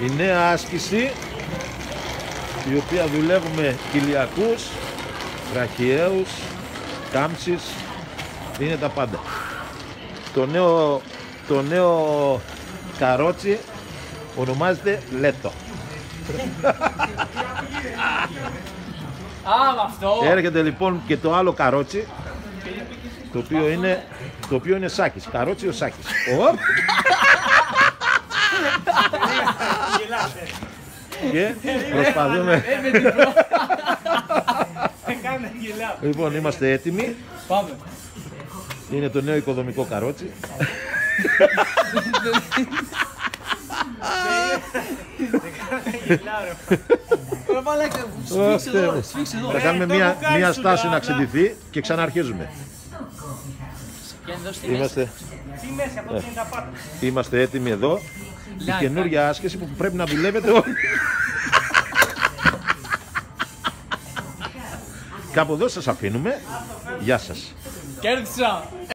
Η νέα άσκηση η οποία δουλεύουμε κοιλιακούς, βραχιαίους, κάμψεις, είναι τα πάντα. Το νέο, το νέο καρότσι ονομάζεται Λέτο. Α, με αυτό. Έρχεται λοιπόν και το άλλο καρότσι το οποίο είναι, το οποίο είναι σάκης. Καρότσι ο σάκης. Και προσπαθούμε. λοιπόν, είμαστε έτοιμοι. Πάμε. Είναι το νέο οικοδομικό καρότσι. Ρε μαλάκα, Ω, σφίξε Θεέ εδώ, μου. σφίξε εδώ. Θα κάνουμε το μια, μου κάνεις μια σου, στάση Λάνα. να ξεντηθεί και ξαναρχίζουμε. Και εδώ στη μέση. Είμαστε, Τι μέση, από εκεί είναι τα πάντα. είμαστε έτοιμοι εδώ. Η Live, καινούργια άσκηση που πρέπει να δουλεύετε όλοι. Κάπου εδώ σας αφήνουμε. Γεια σας. Κέρδισα.